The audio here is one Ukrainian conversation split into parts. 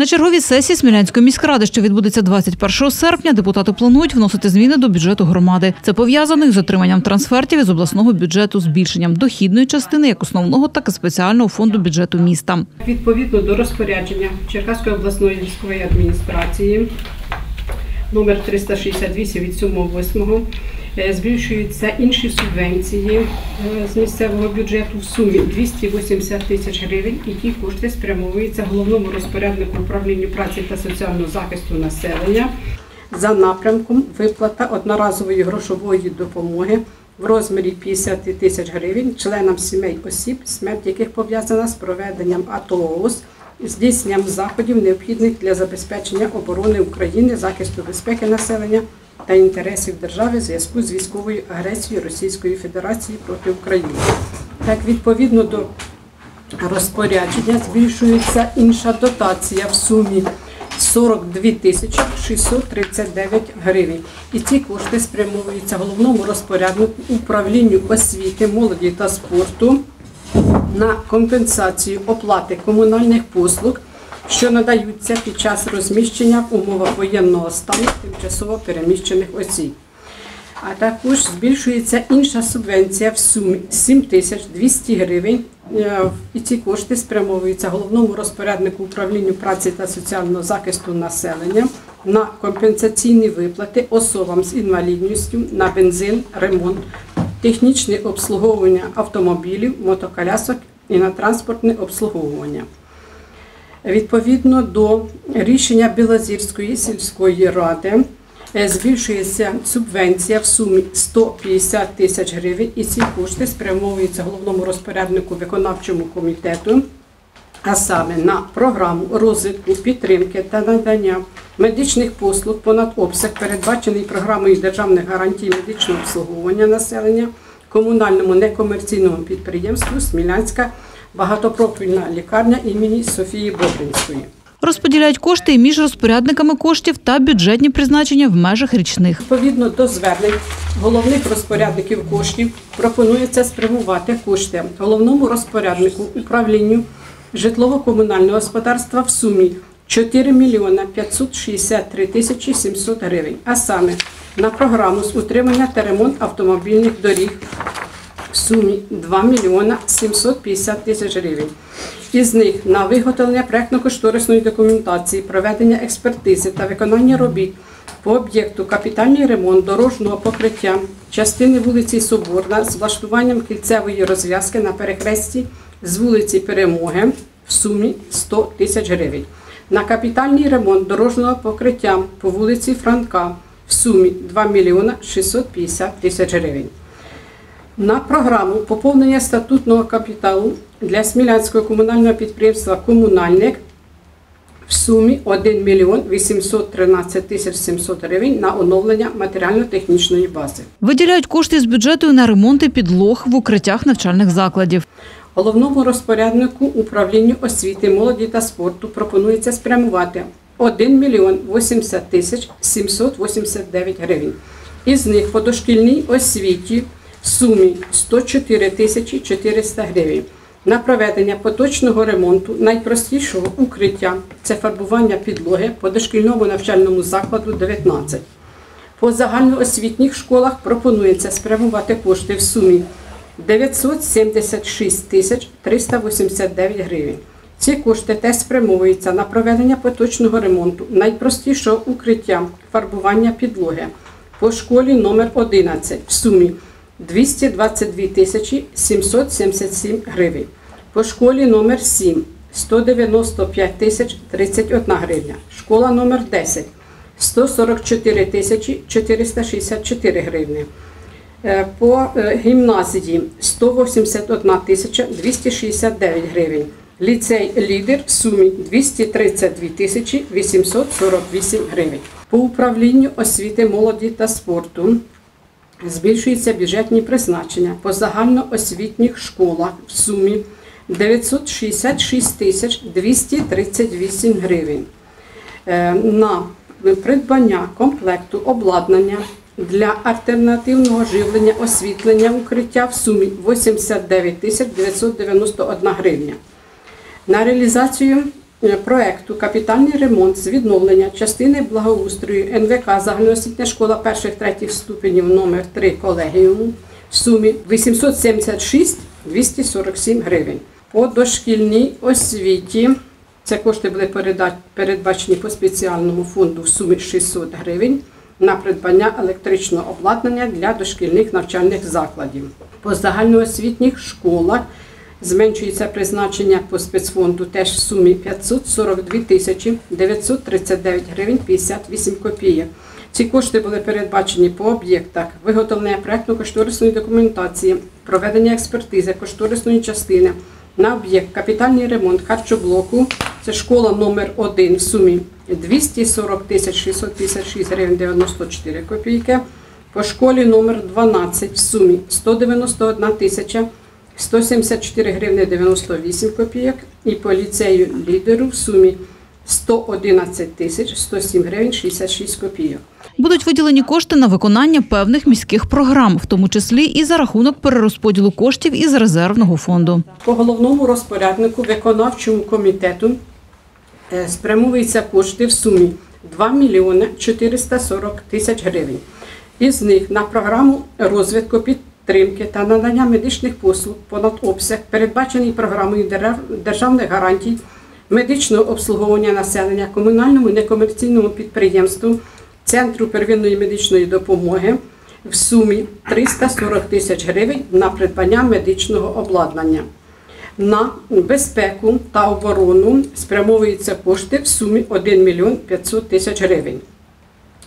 На черговій сесії Смілянської міськради, що відбудеться 21 серпня, депутати планують вносити зміни до бюджету громади. Це пов'язано із отриманням трансфертів із обласного бюджету, збільшенням дохідної частини як основного, так і спеціального фонду бюджету міста. Відповідно до розпорядження Черкаської обласної військової адміністрації номер 368 від 7.8 е, збільшуються інші субвенції е, з місцевого бюджету в сумі 280 тисяч гривень, і ті кошти спрямовуються головному розпоряднику управління праці та соціального захисту населення за напрямком виплата одноразової грошової допомоги в розмірі 50 тисяч гривень членам сімей осіб, смерть яких пов'язана з проведенням АТО здійсненням заходів, необхідних для забезпечення оборони України, захисту безпеки населення та інтересів держави в зв'язку з військовою агресією Російської Федерації проти України. Так, відповідно до розпорядження збільшується інша дотація в сумі 42 тисячі 639 гривень. І ці кошти спрямовуються головному розпоряднику управлінню освіти, молоді та спорту на компенсацію оплати комунальних послуг, що надаються під час розміщення в умовах воєнного стану тимчасово переміщених осіб. А також збільшується інша субвенція в сумі 7200 гривень. Е, І ці кошти спрямовуються головному розпоряднику управління праці та соціального захисту населення на компенсаційні виплати особам з інвалідністю на бензин, ремонт, технічне обслуговування автомобілів, мотоколясок і на транспортне обслуговування. Відповідно до рішення Білозірської сільської ради е, збільшується субвенція в сумі 150 тисяч гривень, і ці кошти спрямовуються головному розпоряднику виконавчому комітету, а саме на програму розвитку, підтримки та надання медичних послуг понад обсяг, передбачений програмою державних гарантій медичного обслуговування населення комунальному некомерційному підприємству Смілянська багатопрофільна лікарня імені Софії Бобринської. Розподіляють кошти між розпорядниками коштів та бюджетні призначення в межах річних. Відповідно до звернень головних розпорядників коштів пропонується спрямувати кошти головному розпоряднику управлінню житлово-комунального господарства в сумі 4 мільйона 563 тисячі 700 гривень, а саме на програму з утримання та ремонт автомобільних доріг в сумі 2 мільйона 750 тисяч гривень. Із них на виготовлення проектно-кошторисної документації, проведення експертизи та виконання робіт по об'єкту капітальний ремонт дорожнього покриття частини вулиці Соборна з влаштуванням кільцевої розв'язки на перехресті з вулиці Перемоги в сумі 100 тисяч гривень. На капітальний ремонт дорожнього покриття по вулиці Франка в сумі 2 мільйона 650 тисяч гривень. На програму поповнення статутного капіталу для Смілянського комунального підприємства Комунальник в сумі 1 мільйон 813 тисяч 700 гривень на оновлення матеріально-технічної бази. Виділяють кошти з бюджету на ремонти підлог в укриттях навчальних закладів. Головному розпоряднику управлінню освіти, молоді та спорту пропонується спрямувати 1 мільйон 80 тисяч 789 гривень. Із них по дошкільній освіті в сумі 104 тисячі 400 гривень. На проведення поточного ремонту найпростішого укриття це фарбування підлоги по дошкільному навчальному закладу 19. По загальноосвітніх школах пропонується спрямувати кошти в сумі 976 тисяч 389 гривень. Ці кошти теж спрямовуються на проведення поточного ремонту найпростішого укриття фарбування підлоги по школі номер 11 в сумі 222 тисячі 777 гривень. По школі номер 7 195 тисяч 31 гривня. Школа номер 10 144 тисячі 464 гривні. Е, По е, гімназії 181 тисяча 269 гривень. Ліцей лідер в сумі 232 тисячі 848 гривень. По управлінню освіти, молоді та спорту збільшуються бюджетні призначення по загальноосвітніх школах в сумі 966 тисяч 238 гривень. Е, На придбання комплекту обладнання для альтернативного живлення освітлення укриття в сумі 89 тисяч 991 гривня. На реалізацію проекту капітальний ремонт з відновлення частини благоустрою НВК загальноосвітня школа перших третіх ступенів номер 3 колегіуму в сумі 876 247 гривень. По дошкільній освіті це кошти були передбачені по спеціальному фонду в сумі 600 гривень на придбання електричного обладнання для дошкільних навчальних закладів. По загальноосвітніх школах зменшується призначення по спецфонду теж в сумі 542 тисячі 939 гривень 58 копійок. Ці кошти були передбачені по об'єктах виготовлення проектно-кошторисної документації, проведення експертизи кошторисної частини на об'єкт капітальний ремонт харчоблоку. Це школа номер 1 в сумі 240 тисяч 656 гривень 94 копійки. По школі номер 12 в сумі 191 тисяча 174 гривни 98 копійок. І по ліцею лідеру в сумі 111 тисяч 107 гривень 66 копійок. Будуть виділені кошти на виконання певних міських програм, в тому числі і за рахунок перерозподілу коштів із резервного фонду. По головному розпоряднику виконавчому комітету е, спрямовуються кошти в сумі 2 мільйони 440 тисяч гривень. Із них на програму розвитку підтримки та надання медичних послуг понад обсяг, передбачений програмою державних гарантій, медичного обслуговування населення, комунальному некомерційному підприємству, Центру первинної медичної допомоги в сумі 340 тисяч гривень на придбання медичного обладнання. На безпеку та оборону спрямовуються кошти в сумі 1 мільйон 500 тисяч гривень.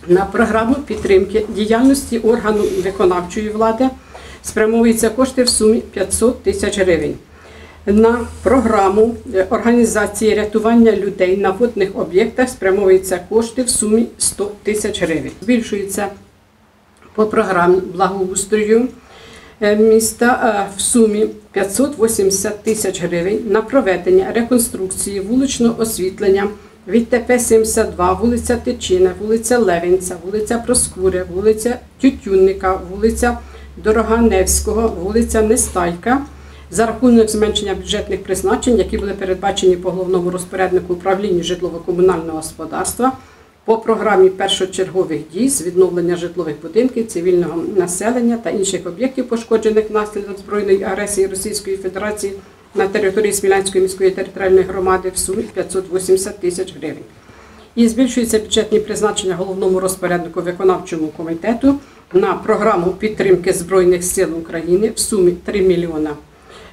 На програму підтримки діяльності органу виконавчої влади спрямовуються кошти в сумі 500 тисяч гривень. На програму е, організації рятування людей на водних об'єктах спрямовуються кошти в сумі 100 тисяч гривень. Збільшується по програмі благоустрою е, міста е, в сумі 580 тисяч гривень на проведення реконструкції вуличного освітлення від ТП-72, вулиця Тичина, вулиця Левенця, вулиця Проскури, вулиця Тютюнника, вулиця Дороганевського, вулиця Нестайка за рахунок зменшення бюджетних призначень, які були передбачені по головному розпоряднику управління житлово-комунального господарства по програмі першочергових дій з відновлення житлових будинків, цивільного населення та інших об'єктів, пошкоджених внаслідок збройної агресії Російської Федерації на території Смілянської міської територіальної громади в сумі 580 тисяч гривень. І збільшується бюджетні призначення головному розпоряднику виконавчому комітету на програму підтримки Збройних сил України в сумі 3 мільйона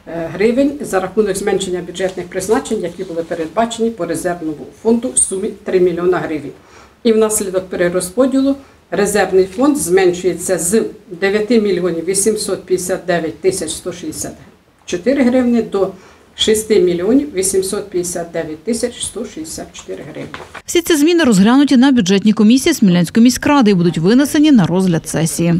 е, гривень за рахунок зменшення бюджетних призначень, які були передбачені по резервному фонду в сумі 3 мільйона гривень. І внаслідок перерозподілу резервний фонд зменшується з 9 мільйонів 859 тисяч 164 гривні до 6 мільйонів 859 тисяч 164 гривні. Всі ці зміни розглянуті на бюджетній комісії Смілянської міськради і будуть винесені на розгляд сесії.